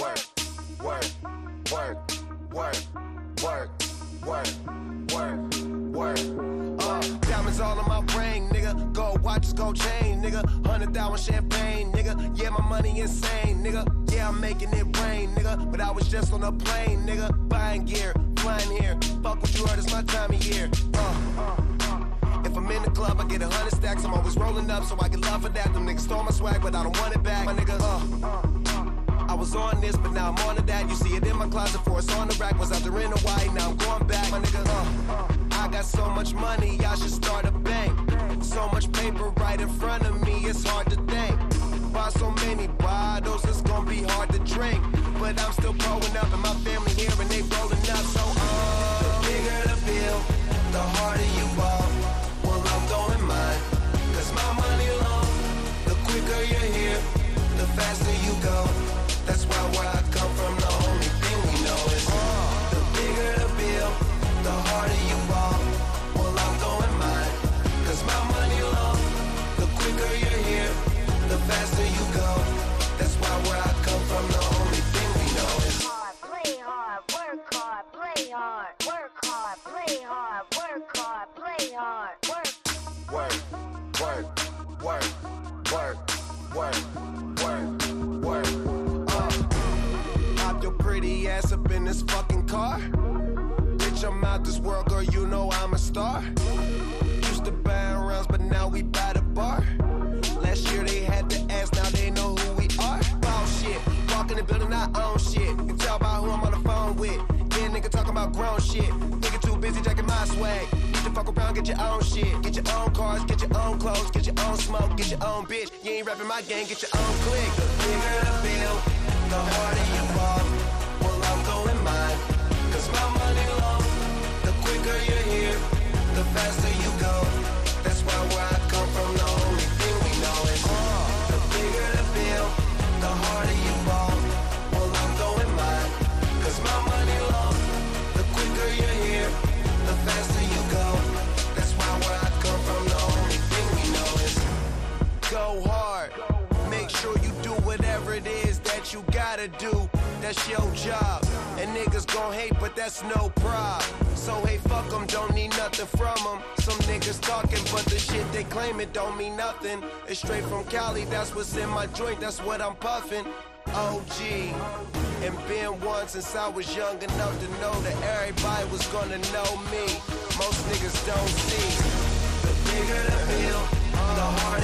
work, work, work, work, work. Work, work, work, work. Uh, diamonds all on my ring, nigga. Gold watches, gold chain, nigga. Hundred thousand champagne, nigga. Yeah, my money insane, nigga. Yeah, I'm making it rain, nigga. But I was just on a plane, nigga. Buying gear, flying here. Fuck what you heard, it's my time of year. Uh, if I'm in the club, I get a hundred stacks. I'm always rolling up, so I get love for that. Them niggas stole my swag, but I don't want it back. My nigga, uh, I was on this, but now I'm on to that. You see it in my closet, for it's on the rack. Was out there in Hawaii, now I'm going back. My nigga, uh, I got so much money, I should start a bank. So much paper right in front of me, it's hard to think. Buy so many bottles, it's gonna be hard to drink. But I'm still growing up, and my family work hard, play hard, work. work, work, work, work, work, work, work. Uh, pop your pretty ass up in this fucking car. Bitch, I'm out this world, girl. You know I'm a star. Used to buy rounds, but now we buy the bar. Last year they had to ask, now they know who we are. Ball shit, walk in the building, I own shit. You tell by who I'm on the phone with. Yeah, nigga talking about grown shit. Swag. To fuck around, get your own shit. Get your own cars, get your own clothes, get your own smoke, get your own bitch. You ain't rapping my game, get your own click. The bigger the bill, the harder you fall. It is that you gotta do. That's your job. And niggas gon' hate, but that's no prob. So hey, fuck 'em, don't need nothing from 'em. Some niggas talking, but the shit they claim it don't mean nothing. It's straight from Cali, that's what's in my joint, that's what I'm puffing. OG. And been one since I was young enough to know that everybody was gonna know me. Most niggas don't see. The bigger the bill, the harder